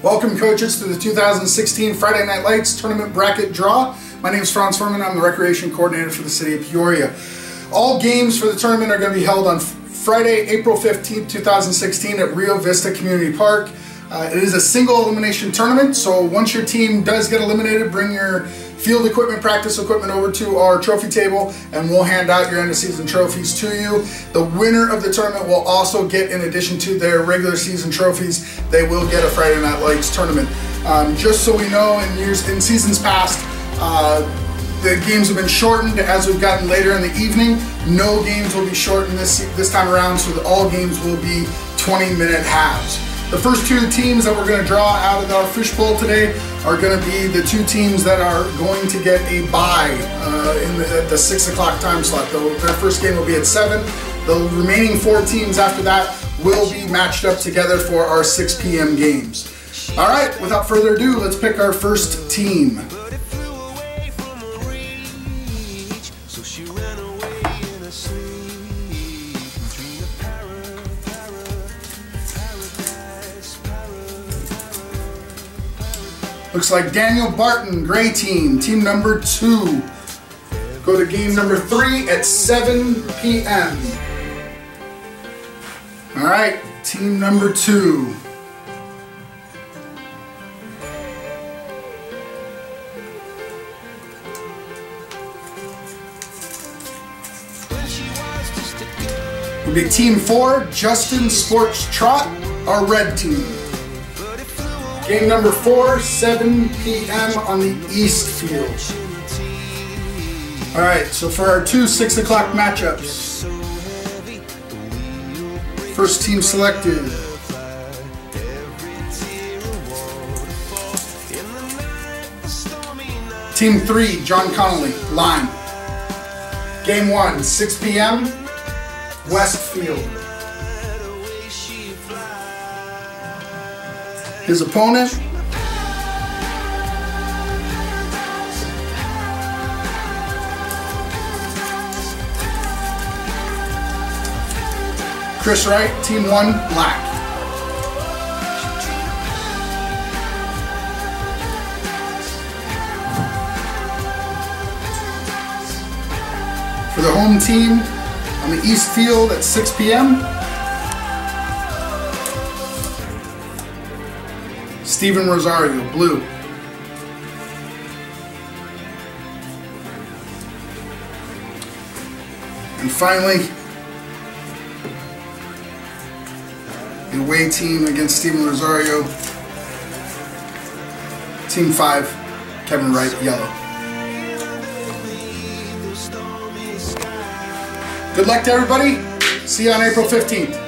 Welcome coaches to the 2016 Friday Night Lights Tournament Bracket Draw. My name is Franz Furman. I'm the Recreation Coordinator for the City of Peoria. All games for the tournament are going to be held on Friday, April 15, 2016 at Rio Vista Community Park. Uh, it is a single elimination tournament, so once your team does get eliminated, bring your field equipment, practice equipment over to our trophy table and we'll hand out your end of season trophies to you. The winner of the tournament will also get, in addition to their regular season trophies, they will get a Friday Night Lights tournament. Um, just so we know, in years, in seasons past, uh, the games have been shortened as we've gotten later in the evening. No games will be shortened this this time around, so all games will be 20 minute halves. The first two teams that we're going to draw out of our fishbowl today are going to be the two teams that are going to get a bye uh, in the, the, 6 o'clock time slot. The, their first game will be at 7. The remaining four teams after that will be matched up together for our 6 p.m. games. All right, without further ado, let's pick our first team. Looks like Daniel Barton, gray team, team number two. Go to game number three at 7 p.m. All right, team number two. Will be team four, Justin Sports Trot, our red team. Game number four, 7 p.m. on the East Field. All right, so for our two 6 o'clock matchups. First team selected. Team 3, John Connolly, line. Game 1, 6 p.m., West His opponent Chris Wright, Team 1, Black. For the home team on the East Field at 6 p.m., Steven Rosario, blue. And finally, the away team against Steven Rosario, Team 5, Kevin Wright, yellow. Good luck to everybody. See you on April 15th.